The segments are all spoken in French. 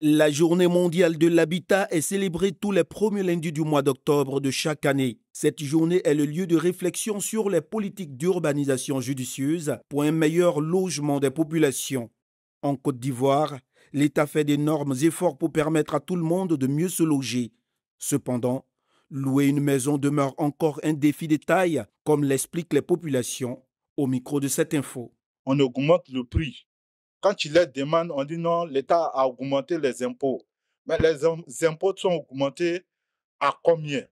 La journée mondiale de l'habitat est célébrée tous les premiers lundis du mois d'octobre de chaque année. Cette journée est le lieu de réflexion sur les politiques d'urbanisation judicieuse pour un meilleur logement des populations. En Côte d'Ivoire, l'État fait d'énormes efforts pour permettre à tout le monde de mieux se loger. Cependant, louer une maison demeure encore un défi de taille, comme l'expliquent les populations au micro de cette info. On augmente le prix quand tu les demandes, on dit non, l'État a augmenté les impôts. Mais les impôts sont augmentés à combien?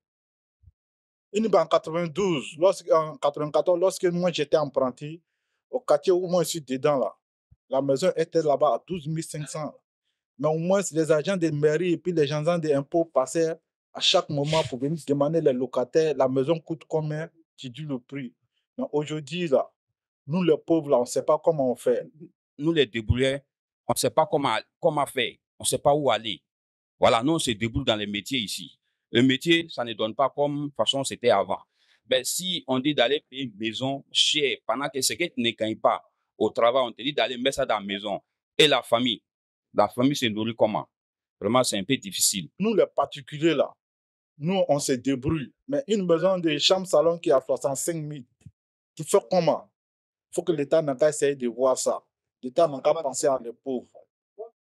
En 92, en 94, lorsque moi j'étais apprenti, au quartier où moi je suis dedans là, la maison était là-bas à 12 500. Mais au moins, les agents des mairies et puis les gens des impôts passaient à chaque moment pour venir demander les locataires, la maison coûte combien, tu dis le prix. Aujourd'hui, là, nous les pauvres, là, on ne sait pas comment on fait nous les débrouillés, on ne sait pas comment, comment faire, on ne sait pas où aller. Voilà, nous on se débrouille dans les métiers ici. Le métier, ça ne donne pas comme façon c'était avant. Ben, si on dit d'aller payer une maison chère, pendant que ce qui ne gagne pas au travail, on te dit d'aller mettre ça dans la maison. Et la famille, la famille se nourrit comment? Vraiment, c'est un peu difficile. Nous, les particuliers, là, nous, on se débrouille. Mais une maison de chambre-salon qui a 65 000, tu fais comment? Il faut que l'État n'a pas essayé de voir ça. L'État n'a qu'à penser à les pauvres.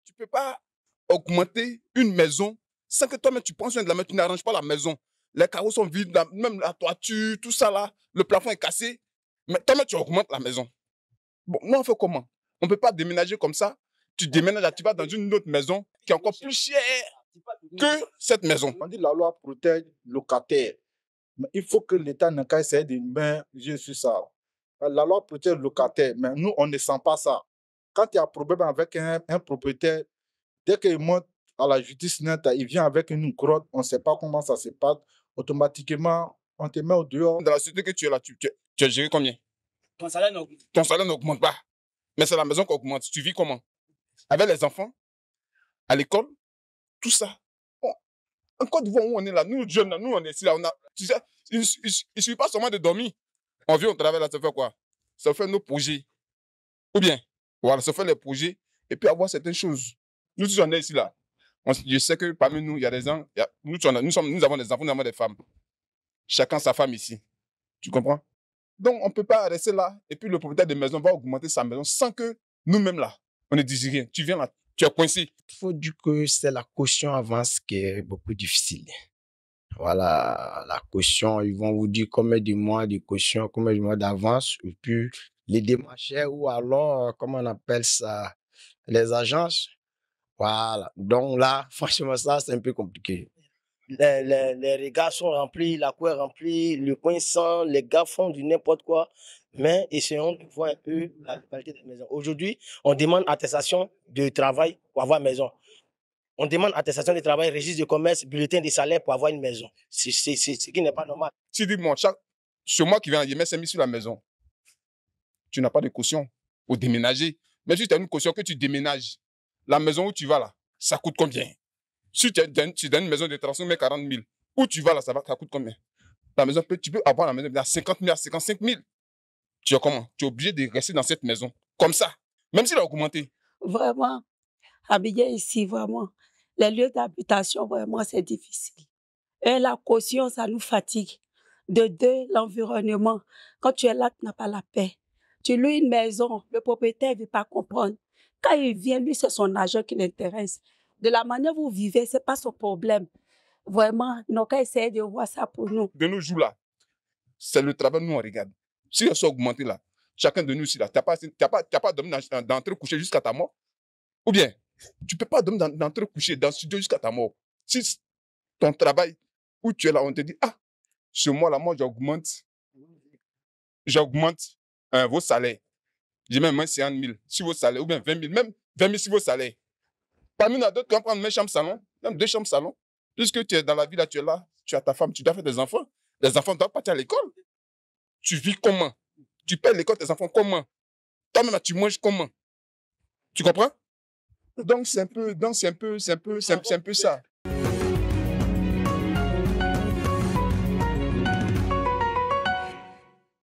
Tu ne peux pas augmenter une maison sans que toi-même tu penses soin de la mettre. Tu n'arranges pas la maison. Les carreaux sont vides, même la toiture, tout ça là, le plafond est cassé. Mais toi-même tu augmentes la maison. Bon, nous on fait comment? On ne peut pas déménager comme ça. Tu déménages, tu vas dans une autre maison qui est encore plus chère que cette maison. On dit la loi protège le locataire. Mais il faut que l'État n'a qu'à essayer de mettre sur ça. La loi protège le locataire, mais nous, on ne sent pas ça quand il y a un problème avec un, propriétaire, dès qu'il monte à la justice nette, il vient avec une grotte, on ne sait pas comment ça se passe, automatiquement, on te met au dehors. Dans la société que tu es là, tu, tu, as géré combien? Ton salaire n'augmente Ton salaire n'augmente pas. Mais c'est la maison qui augmente. Tu vis comment? Avec les enfants? À l'école? Tout ça? en Côte d'Ivoire, où on est là, nous, jeunes, nous, on est ici, là, on a, tu sais, il ne suffit pas seulement de dormir. On vient, on travaille là, ça fait quoi? Ça fait nos projets. Ou bien voilà, se faire les projets et puis avoir certaines choses. Nous tous, on est ici là. je sais que parmi nous, il y a des gens, nous, nous, sommes, nous avons des enfants, nous avons des femmes. Chacun sa femme ici. Tu comprends? Donc, on ne peut pas rester là et puis le propriétaire de maison va augmenter sa maison sans que nous-mêmes là, on ne dise rien. Tu viens là, tu es coincé. Il faut dire que c'est la caution avance qui est beaucoup difficile. Voilà, la caution, ils vont vous dire combien de mois de caution, combien de mois d'avance, et puis les démarcheurs ou alors, euh, comment on appelle ça, les agences. Voilà. Donc là, franchement, ça, c'est un peu compliqué. Les, les, les, regards sont remplis, la cour est remplie, le coin sent, les gars font du n'importe quoi. Mais essayons de voir un peu la qualité des maisons. Aujourd'hui, on demande attestation de travail pour avoir une maison. On demande attestation de travail, registre de commerce, bulletin de salaire pour avoir une maison. C'est ce qui n'est pas normal. Tu dis, moi, chaque, c'est moi qui viens, je mets 5 sur la maison tu n'as pas de caution pour déménager. Mais si tu as une caution que tu déménages, la maison où tu vas là, ça coûte combien? Si tu as, une maison de 30 000, 40 000, où tu vas là, ça, va, ça coûte combien? La maison, tu peux avoir la maison à 50 000, à 55 000. Tu es comment? Tu es obligé de rester dans cette maison, comme ça, même s'il a augmenté. Vraiment, habiller ici, vraiment, les lieux d'habitation, vraiment, c'est difficile. Et la caution, ça nous fatigue. De deux, l'environnement. Quand tu es là, tu n'as pas la paix. Tu loues une maison, le propriétaire ne veut pas comprendre. Quand il vient, lui, c'est son argent qui l'intéresse. De la manière où vous vivez, ce n'est pas son problème. Vraiment, ils n'ont qu'à essayer de voir ça pour nous. De nos jours là, c'est le travail nous on regarde. Si on s'est augmenté là, chacun de nous ici tu n'as pas, pas, pas dormi d'entrer coucher jusqu'à ta mort? Ou bien, tu ne peux pas dormir d'entrer coucher dans le studio jusqu'à ta mort? Si ton travail, où tu es là, on te dit, ah, ce mois-là, moi, j'augmente, j'augmente euh, vos salaires. J'ai même moins 50 000 si vos salaires, ou bien 20 000, même 20 000 si vos salaires. Parmi nous, d'autres qui vont prendre même chambre salon, même deux chambres salon. Puisque tu es dans la vie là, tu es là, tu as ta femme, tu dois faire des enfants. Les enfants doivent partir à l'école. Tu vis comment? Tu payes l'école tes enfants comment? Toi-même, tu manges comment? Tu comprends? Donc, c'est un peu, donc c'est un peu, c'est un peu, c'est un peu ça.